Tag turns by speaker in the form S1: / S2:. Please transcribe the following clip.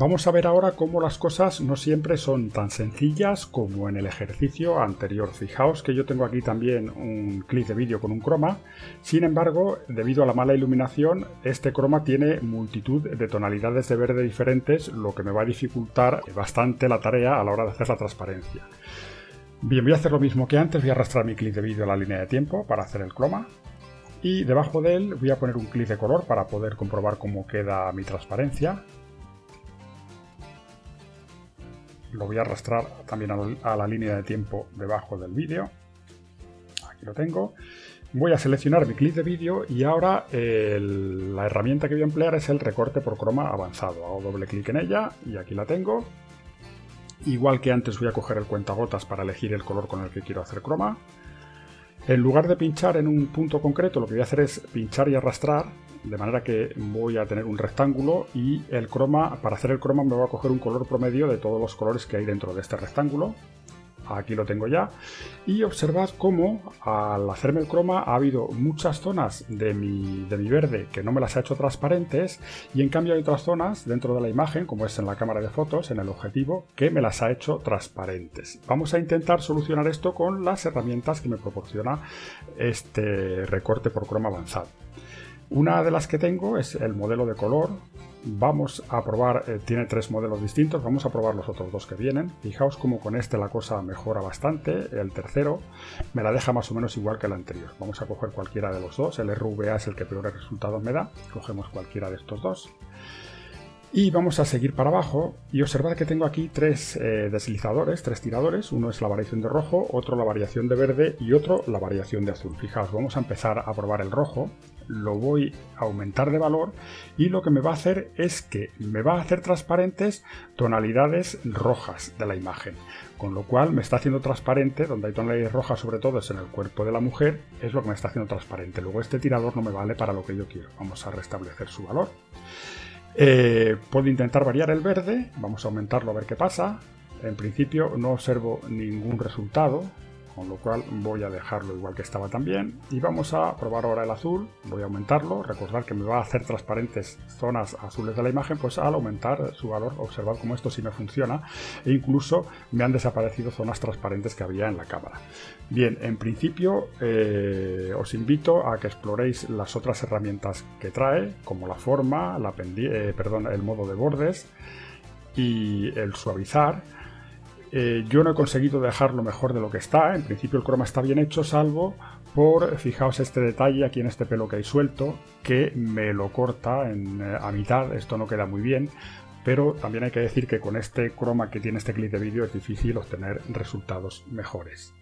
S1: Vamos a ver ahora cómo las cosas no siempre son tan sencillas como en el ejercicio anterior. Fijaos que yo tengo aquí también un clip de vídeo con un croma. Sin embargo, debido a la mala iluminación, este croma tiene multitud de tonalidades de verde diferentes, lo que me va a dificultar bastante la tarea a la hora de hacer la transparencia. Bien, voy a hacer lo mismo que antes, voy a arrastrar mi clip de vídeo a la línea de tiempo para hacer el croma. Y debajo de él voy a poner un clip de color para poder comprobar cómo queda mi transparencia. Lo voy a arrastrar también a la línea de tiempo debajo del vídeo. Aquí lo tengo. Voy a seleccionar mi clip de vídeo y ahora la herramienta que voy a emplear es el recorte por croma avanzado. Hago doble clic en ella y aquí la tengo. Igual que antes voy a coger el cuentagotas para elegir el color con el que quiero hacer croma. En lugar de pinchar en un punto concreto, lo que voy a hacer es pinchar y arrastrar, de manera que voy a tener un rectángulo y el croma, para hacer el croma me voy a coger un color promedio de todos los colores que hay dentro de este rectángulo aquí lo tengo ya, y observad cómo al hacerme el croma ha habido muchas zonas de mi, de mi verde que no me las ha hecho transparentes y en cambio hay otras zonas dentro de la imagen, como es en la cámara de fotos, en el objetivo, que me las ha hecho transparentes. Vamos a intentar solucionar esto con las herramientas que me proporciona este recorte por croma avanzado. Una de las que tengo es el modelo de color, Vamos a probar, eh, tiene tres modelos distintos, vamos a probar los otros dos que vienen. Fijaos como con este la cosa mejora bastante, el tercero me la deja más o menos igual que el anterior. Vamos a coger cualquiera de los dos, el RVA es el que peores resultados me da, cogemos cualquiera de estos dos. Y vamos a seguir para abajo y observad que tengo aquí tres eh, deslizadores, tres tiradores. Uno es la variación de rojo, otro la variación de verde y otro la variación de azul. Fijaos, vamos a empezar a probar el rojo. Lo voy a aumentar de valor y lo que me va a hacer es que me va a hacer transparentes tonalidades rojas de la imagen. Con lo cual me está haciendo transparente, donde hay tonalidades rojas sobre todo es en el cuerpo de la mujer, es lo que me está haciendo transparente. Luego este tirador no me vale para lo que yo quiero. Vamos a restablecer su valor. Eh, puedo intentar variar el verde, vamos a aumentarlo a ver qué pasa. En principio no observo ningún resultado, con lo cual voy a dejarlo igual que estaba también. Y vamos a probar ahora el azul voy a aumentarlo. Recordar que me va a hacer transparentes zonas azules de la imagen pues al aumentar su valor observad cómo esto sí me funciona. E incluso me han desaparecido zonas transparentes que había en la cámara. Bien en principio eh, os invito a que exploréis las otras herramientas que trae como la forma la eh, perdón, el modo de bordes y el suavizar eh, yo no he conseguido dejarlo mejor de lo que está. En principio el croma está bien hecho, salvo por, fijaos este detalle aquí en este pelo que hay suelto, que me lo corta en, eh, a mitad. Esto no queda muy bien. Pero también hay que decir que con este croma que tiene este clip de vídeo es difícil obtener resultados mejores.